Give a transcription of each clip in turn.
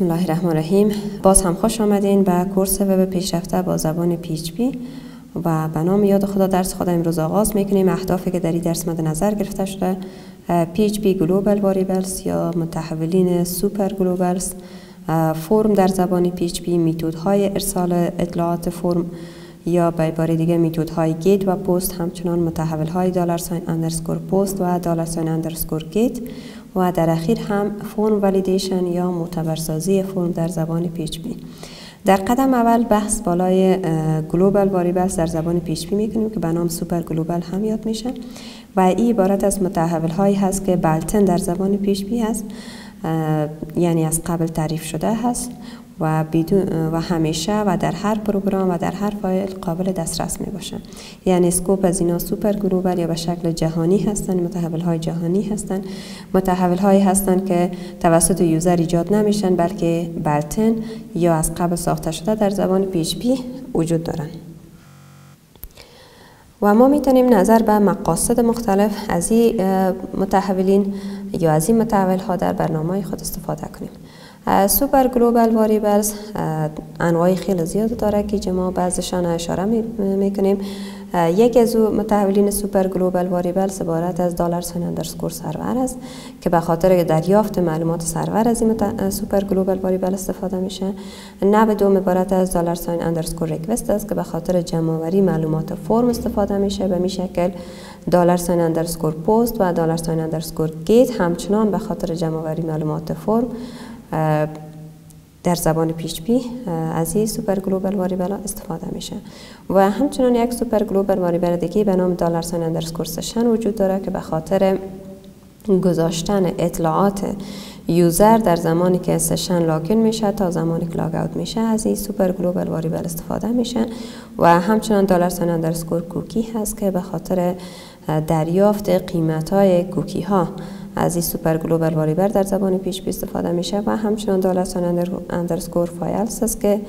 بسم الله الرحمن الرحیم باز هم خوش آمدین به کورس وب پیشرفته با زبان PHP و به نام یاد خدا درس خدا امروز آغاز می‌کنیم. اهدافی که در این درس مد نظر گرفته شده PHP global variables یا متحولین super globals فرم در زبان PHP method های ارسال اطلاعات فرم یا به عباره دیگه method های get و پست همچنان متحول های dollar sign underscore post و dollar sign underscore get و در اخیر هم form validation یا معتبرسازی فرم در زبان PHP در قدم اول بحث بالای global variables در زبان PHP می‌کنیم که به نام super global هم یاد میشه. و این عبارت از متحول هایی هست که built-in در زبان PHP هست یعنی از قبل تعریف شده هست. و, و همیشه و در هر program و در هر فایل قابل دسترس می باشه یعنی scope از اینا super global یا به شکل جهانی هستن متحول های جهانی هستن. متحول هایی هستن که توسط user ایجاد نمیشن بلکه built-in یا از قبل ساخته شده در زبان PHP وجود دارن. و ما می‌تونیم نظر به مقاصد مختلف از این متحولین یا از این متحول ها در برنامه خود استفاده کنیم. super global variables انواع خیلی زیاد داره که ما بعضشان اشاره می‌کنیم. یکی از متحولین super global variables عبارت از dollar sign underscore server است که به خاطر دریافت معلومات سرور از این super global variable استفاده میشه. نوع دوم عبارت از dollar sign underscore request است که به خاطر جمع آوری معلومات فرم استفاده میشه. به همی شکل dollar sign underscore post و dollar sign underscore get همچنان به خاطر جمع آوری معلومات فرم در زبان PHP از این super global variable استفاده میشه. و همچنان یک super global variable دیگه به نام dollar sign underscore وجود داره که به خاطر گذاشتن اطلاعات user در زمانی که session login میشه تا زمانی که log out میشه از این super global variable استفاده میشه. و همچنان dollar sign underscore cookie هست که به خاطر دریافت قیمت های کوکی ها از این super global variable در زبان PHP استفاده میشه و همچنان dollar sign underscore files است که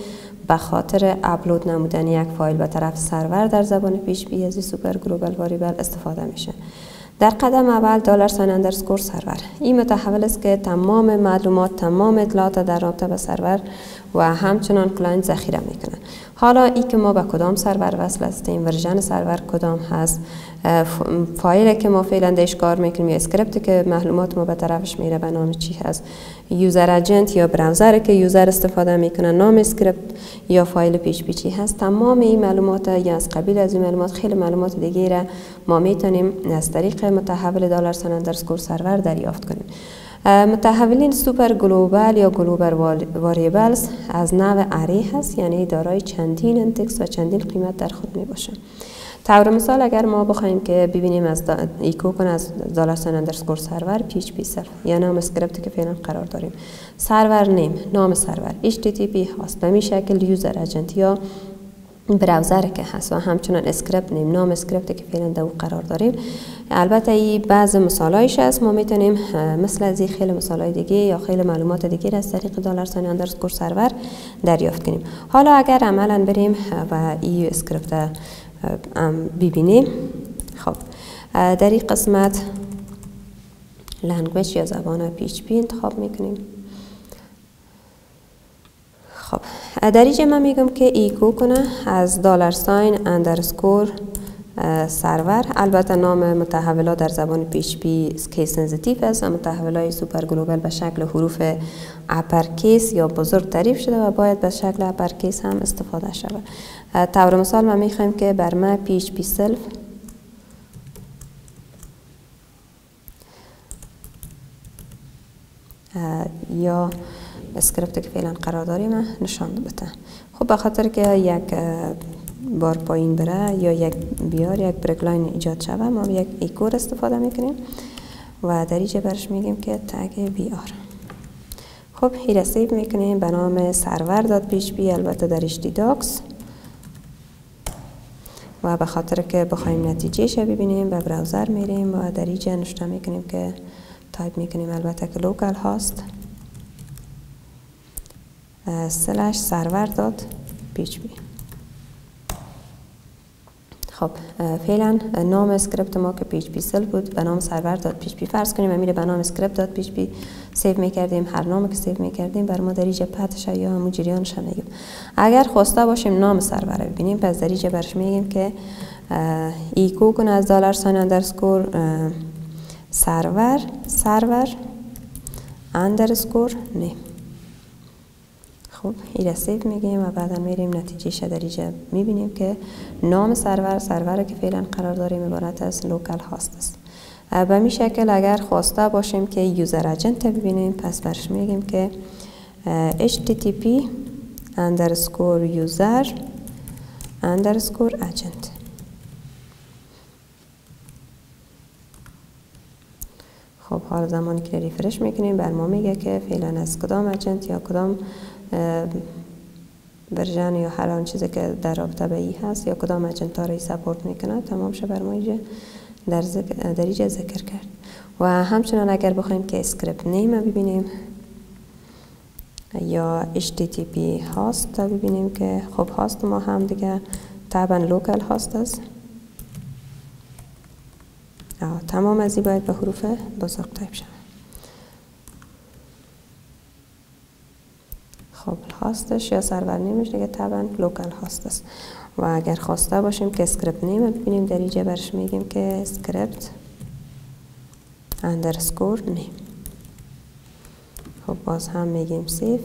به خاطر اپلود نمودن یک فایل به طرف سرور در زبان PHP از این super global variable استفاده میشه. در قدم اول dollar sign underscore server. این متحول است که تمام معلومات تمام اطلاعات در رابطه به سرور و همچنان client ذخیره می‌کنه حالا ای که ما به کدام سرور وصل هستیم version سرور کدام هست فایل که ما فعلا دیش کار می‌کنیم یا script که معلومات ما به طرفش میره به نام چی هست؟ user agent یا browser که user استفاده می‌کنه نام script یا فایل PHP هست. تمام این معلومات یا از قبیل از این معلومات خیلی معلومات دیگه را ما می‌تونیم از طریق متحول dollar sign underscore server دریافت کنیم. متحولین super global یا global variables از نوع array هست یعنی دارای چندین index و چندین قیمت در خود می باشه طور مثال اگر ما بخوایم که ببینیم از ایکو کن از sign underscore server PHP self یا نام script که فعلا قرار داریم. server name نام سرور HTTP host. به شکل user agent یا browser که هست و همچنان script name نام script که فعلا در قرار داریم. البته این بعض مثالایش هست. ما می‌تونیم مثل از این خیلی مثالای دیگه یا خیلی معلومات دیگه از طریق dollar sign underscore server دریافت کنیم. حالا اگر عملا بریم و این script ببینیم خب در این قسمت language یا زبان PHP انتخاب می‌کنیم. خب در اینجا من میگم که ایکو کنه از dollar sign underscore server. البته نام متحولات در زبان PHP case sensitive است متحولات super global به شکل حروف uppercase یا بزرگ تعریف شده و باید به شکل uppercase هم استفاده شود. طور مثال ما می‌خوایم که بر ما PHP self. یا script که فعلا قرار داریم نشان بده. خب به خاطر که یک بار پایین بره یا یک BR یک break line ایجاد شوه ما یک ایکور استفاده می‌کنیم و در اینجا برش میگیم که تگ بیار. خب هی رسیب می‌کنیم به نام سرور داد پیش بی البته در داکس. و به خاطر که بخوایم نتیجه شه ببینیم به براوزر میریم و در اینجا نشته می‌کنیم که تایپ می‌کنیم البته که لوکال هاست. سلش سرور داد. پیچ بی. خب فعلا نام اسکریپت ما که پیچ پی سل بود به نام سرور داد پیچ پی فرض کنیم امیره به نام اسکریپت داد پیچ پی سیو می‌کردیم هر نامی که سیو می‌کردیم بر ما در اینجا پتش یا همون جریانش میگیم. اگر خواسته باشیم نام سرور رو ببینیم پس در اینجا برش میگیم که ایکو کن از دلار ساین اندرسکور سرور سرور اندرسکور نیم. خب این سیف میگیم و بعدا میریم نتیجه شدریجه می‌بینیم که نام سرور سرور که فعلا قرار داریم عبارت از لوکل هاست است. به می شکل اگر خواسته باشیم که یوزر اجنت ببینیم پس برش میگیم که http underscore user underscore agent. خب حال زمانی که ریفرش می‌کنیم بر ما میگه که فعلا از کدام اجنت یا کدام version یا هر آن چیزی که در رابطه به ای هست یا کدام agent ها support می‌کنه تمام شه بر ما در, در اینجا ذکر کرد. و همچنان اگر بخوایم که script name ببینیم یا HTTP host تا ببینیم که خب host ما هم دیگه طبعا localhost است تمام از این باید به حروف بزرگ تایپ شود خب host ش یا server name ش دیگه طبعا localhost است و اگر خواسته باشیم که script name ببینیم در اینجا برش میگیم که script underscore name. خب باز هم میگیم save.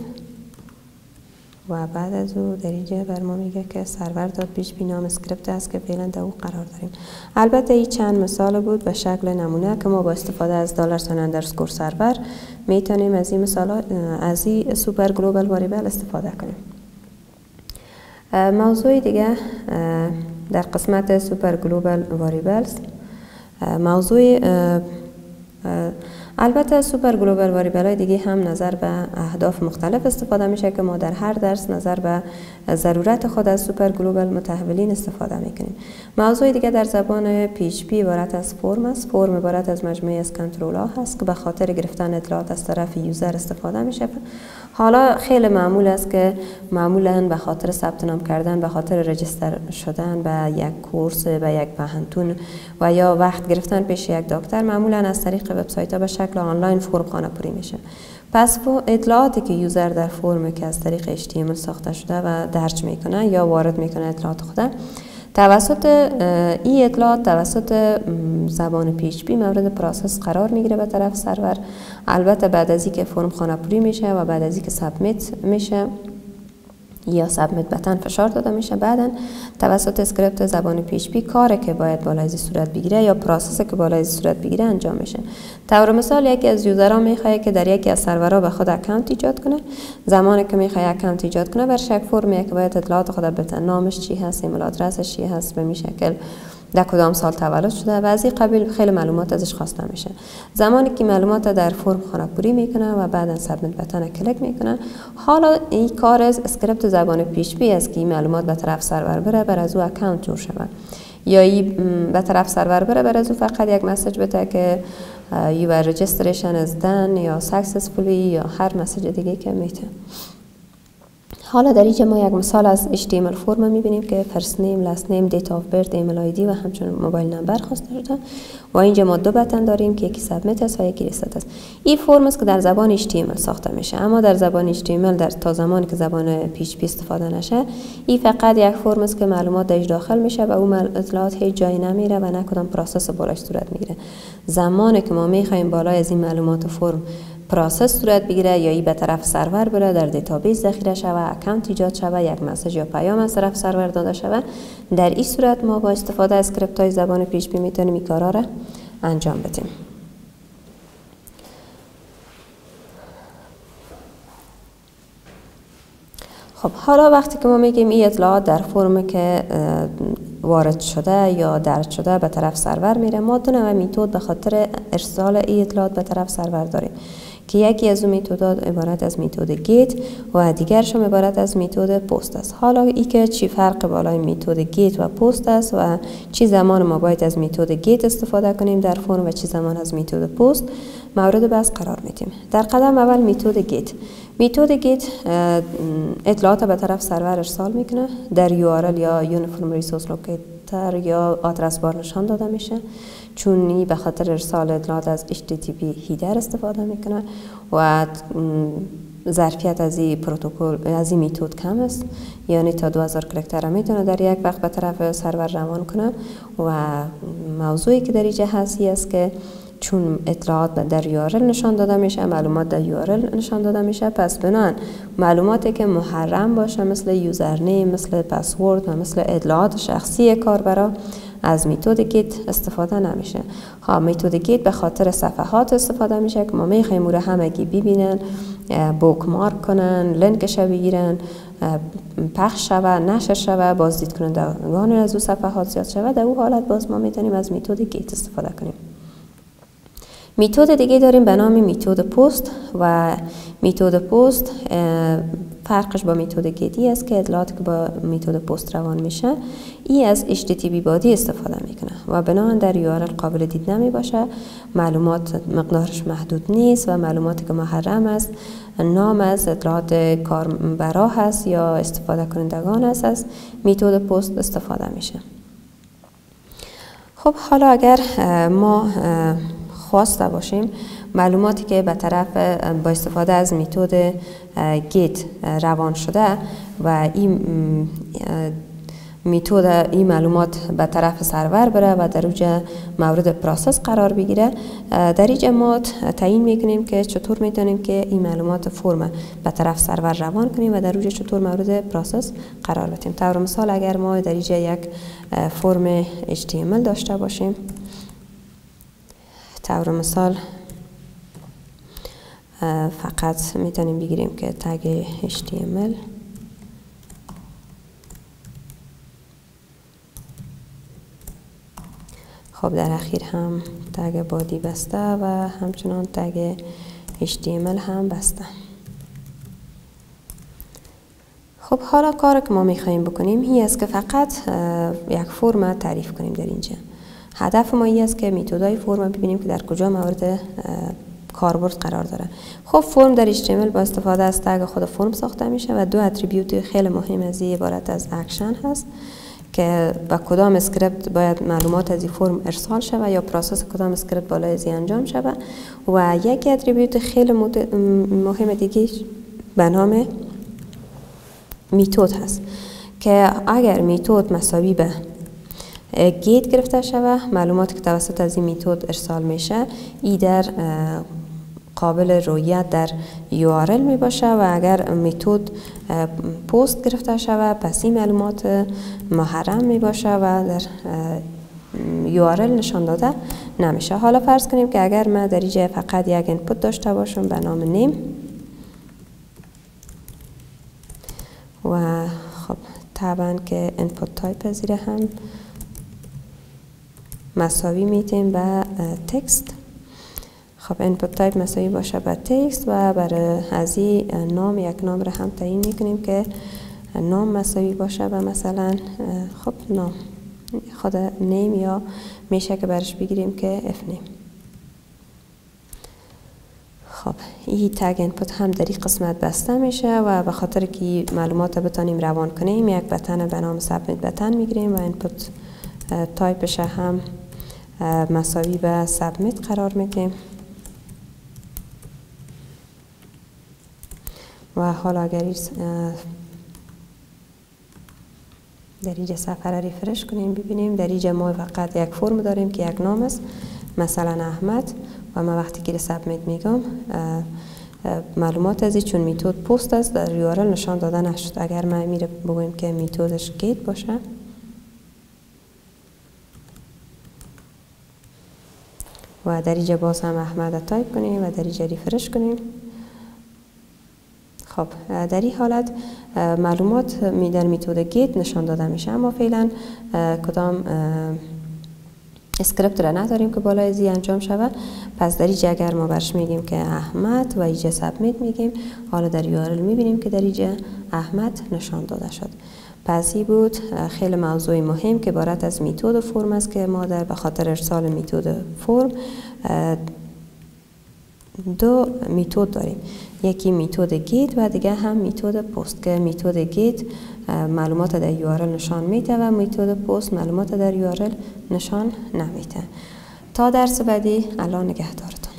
و بعد از او در اینجا بر ما میگه که server dot PHP نام script است که فعلا در او قرار داریم. البته این چند مثال بود به شکل نمونه که ما با استفاده از dollar sign underscore server می‌تونیم از این مثال از این super global variable استفاده کنیم. موضوع دیگه در قسمت super global variables موضوع البته super global variable دیگه هم نظر به اهداف مختلف استفاده میشه که ما در هر درس نظر به ضرورت خود از super global متحولین استفاده می‌کنیم. موضوع دیگه در زبان PHP عبارت از فرم است. فرم عبارت از مجموعه از کنترل ها هست که به خاطر گرفتن اطلاعات از طرف user استفاده میشه. حالا خیلی معمول است که معمولا به خاطر ثبت نام کردن به خاطر register شدن به یک کورس به یک پوهنتون و یا وقت گرفتن پیش یک دکتر معمولا از طریق وبسایت ها به شکل آنلاین فرم خانه پوری میشه. پس اطلاعاتی که user در فرم که از طریق HTML ساخته شده و درج می‌کنه یا وارد می‌کنه اطلاعات خود توسط این اطلاعات توسط زبان PHP مورد process قرار می‌گیره به طرف سرور. البته بعد از اینکه فرم خانه پوری میشه و بعد از اینکه submit میشه. یا submit button فشار داده میشه. بعدا توسط script زبان PHP کاری که باید بالای صورت بگیره یا process که بالای صورت بگیره انجام میشه. طور مثال یکی از user ها می‌خواد که در یکی از سرورها به خود account ایجاد کنه. زمانی که می‌خواد account ایجاد کنه برش یک فرمی که باید اطلاعات خود بتن نامش چی هست email address ش چی هست به همی شکل در کدام سال تولد شده و از این قبیل خیلی معلومات ازش خواسته میشه. زمانی که معلومات در فرم خانه پوری می‌کنه و بعدا submit button کلیک می‌کنه حالا این کار از script زبان PHP است که این معلومات به طرف سرور بره بر از او account جور شود. یا این به طرف سرور بره بر از او فقط یک message بده که your registration is done یا successfully یا هر message دیگه که می‌تونه. حالا در اینجا ما یک مثال از HTML فرم می‌بینیم که first name، last name، date of birth، email ID و همچنین mobile number خواسته شده. و اینجا ما دو button داریم که یکی submit است و یکی reset است. این فرم است که در زبان HTML ساخته میشه. اما در زبان HTML در تا زمانی که زبان PHP استفاده نشه این فقط یک فرم است که معلومات درش داخل میشه و اون اطلاعات هیچ جایی نمیره و نه کدام پروسس بالاش صورت می‌گیره. زمانی که ما می‌خوایم بالای از این معلومات فرم process صورت بگیره یا ای به طرف سرور بره در database ذخیره شوه account ایجاد شوه یک message یا پیام از طرف سرور داده شوه. در این صورت ما با استفاده از script های زبان PHP می‌تونیم کارا را انجام بدیم. خب حالا وقتی که ما میگیم این اطلاعات در فرم که وارد شده یا درج شده به طرف سرور میره ما دو نوع میتود به خاطر ارسال این اطلاعات به طرف سرور داریم. که یکی از اون میتودات عبارت از میتود GET و دیگرش هم عبارت از میتود پست است. حالا ای که چی فرق بالای میتود GET و پست است و چی زمان ما باید از میتود GET استفاده کنیم در فرم و چی زمان از میتود پست مورد بحث قرار میدیم. در قدم اول میتود GET. میتود GET اطلاعات به طرف سرور ارسال می‌کنه. در URL یا uniform resource locator یا address bar نشان داده میشه. چون ای به خاطر ارسال اطلاعات از HTTP header استفاده می‌کنه و ظرفیت از این پروتکل از این میتود کم است. یعنی تا 2000 کرکتر می‌تونه در یک وقت به طرف سرور روان کنه و موضوعی که در اینجا هست است که چون اطلاعات در یورل نشان داده میشه معلومات در یورل نشان داده میشه پس بنان معلوماتی که محرم باشه مثل یوزرنیم مثل پسورد و مثل اطلاعات شخصی کاربرا از میتود گیت استفاده نمیشه. ها میتود گیت به خاطر صفحات استفاده میشه که ما می‌خوایم رو همگی ببینن بوکمارک کنن لینکش بگیرن پخش شوه نشر شوه بازدید کنندگان از او صفحات زیاد شوه. در او حالت باز ما می‌تونیم از میتود گیت استفاده کنیم. میتود دیگه داریم به نام میتود پست و میتود پست فرقش با میتود گیتی است که اطلاعاتی که با میتود پست روان میشه. ای از HTTP بادی استفاده می‌کنه و بنابراین در URL قابل دید نمی باشه. معلومات مقدارش محدود نیست و معلوماتی که محرم است نام از اطلاعات کاربرا هست یا استفاده کنندگان است از میتود پست استفاده میشه. خب حالا اگر ما خواسته باشیم معلوماتی که به طرف با استفاده از میتود GET روان شده و این میتود این معلومات به طرف سرور بره و در اونجا مورد process قرار بگیره. در اینجا ما تعیین می‌کنیم که چطور می‌تونیم که این معلومات فرم به طرف سرور روان کنیم و در اونجا چطور مورد process قرار بدیم طور مثال اگر ما در اینجا یک فرم HTML داشته باشیم. طور مثال فقط می‌تونیم بگیریم که تگ HTML خب در اخیر هم تگ بادی بسته و همچنان تگ HTML هم بسته. خب حالا کار که ما میخواییم بکنیم این است که فقط یک فرم تعریف کنیم در اینجا. هدف ما این است که میتودهای فرم ببینیم که در کجا مورد کاربرد قرار داره. خب فرم در HTML با استفاده از tag خود فرم ساخته میشه و دو attribute خیلی مهم از عبارت از اکشن هست. که با کدام script باید معلومات از این فرم ارسال شود یا process کدام script بالای از انجام شود و یک attribute خیلی مهم دیگه به نام میتود هست که اگر میتود مساوی به GET گرفته شود معلومات که توسط از این میتود ارسال میشه ای در قابل رویت در URL می باشه و اگر میتود پست گرفته شود پس این معلومات محرم می باشه و در URL نشان داده نمیشه. حالا فرض کنیم که اگر من در اینجا فقط یک input داشته باشم به نام name. و خب طبعا که input type پذیره هم مساوی میتیم به text خب input type مساوی باشه به text و برای این نام یک نام را هم تعیین می‌کنیم که نام مساوی باشه به مثلا خب نام خود name یا میشه که برش بگیریم که fname. خب این tag input هم در این قسمت بسته میشه و به خاطر که معلومات بتانیم روان کنیم یک button به نام submit button می‌گیریم و input تایپش هم مساوی به سبمیت قرار میدیم. و حالا اگر در اینجا صفحه را ریفرش کنیم ببینیم. در اینجا ما فقط یک فرم داریم که یک نام است. مثلا احمد. و ما وقتی که سبمیت میگم معلومات از چون میتود پست است در یورل نشان داده نشد. اگر ما میره بگویم که میتودش گیت باشه. و در اینجا باز هم احمد تایپ کنیم و در اینجا refresh کنیم. خب در این حالت معلومات در میتود GET نشان داده میشه اما فعلا کدام script را نداریم که بالای زی انجام شود. پس در اینجا اگر ما برش میگیم که احمد و اینجا submit میگیم حالا در URL می‌بینیم که در اینجا احمد نشان داده شد. پس بود خیلی موضوع مهم که عبارت از میتود فرم است که ما در به ارسال میتود فرم دو میتود داریم. یکی میتود گیت و دیگه هم میتود پست که میتود گیت معلومات در یورل نشان میده و میتود پست معلومات در یورل نشان نمیده. تا درس بعدی الان نگهدارتون.